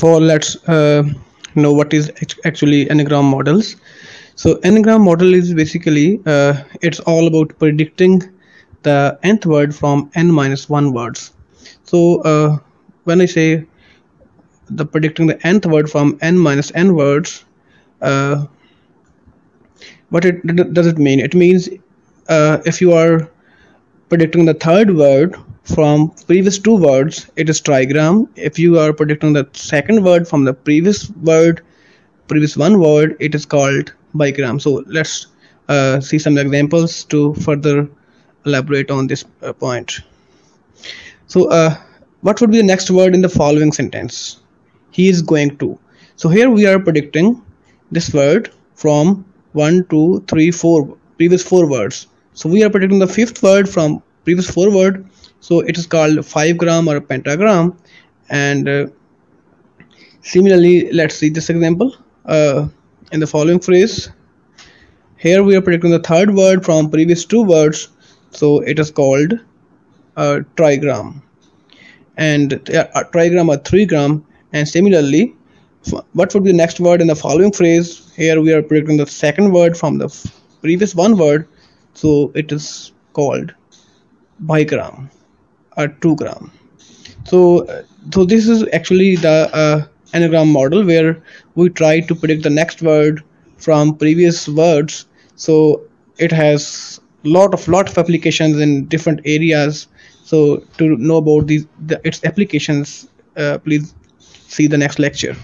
for let's uh, know what is actually n-gram models. So n-gram model is basically uh, it's all about predicting the nth word from n minus 1 words. So uh, when i say the predicting the nth word from n minus n words uh, what it does it mean? It means uh, if you are predicting the third word from previous two words it is trigram. If you are predicting the second word from the previous word previous one word it is called bigram. So let's uh, see some examples to further elaborate on this uh, point. So uh, what would be the next word in the following sentence? He is going to. So here we are predicting this word from one two three four previous four words so we are predicting the fifth word from previous four word. So it is called 5 gram or pentagram. And uh, similarly let's see this example. Uh, in the following phrase here we are predicting the third word from previous two words. So it is called uh, trigram. And uh, trigram or 3 gram. And similarly what would be the next word in the following phrase? Here we are predicting the second word from the previous one word so it is called bigram a 2 gram so so this is actually the uh, n-gram model where we try to predict the next word from previous words. So it has lot of lot of applications in different areas. So to know about these the, its applications uh, please see the next lecture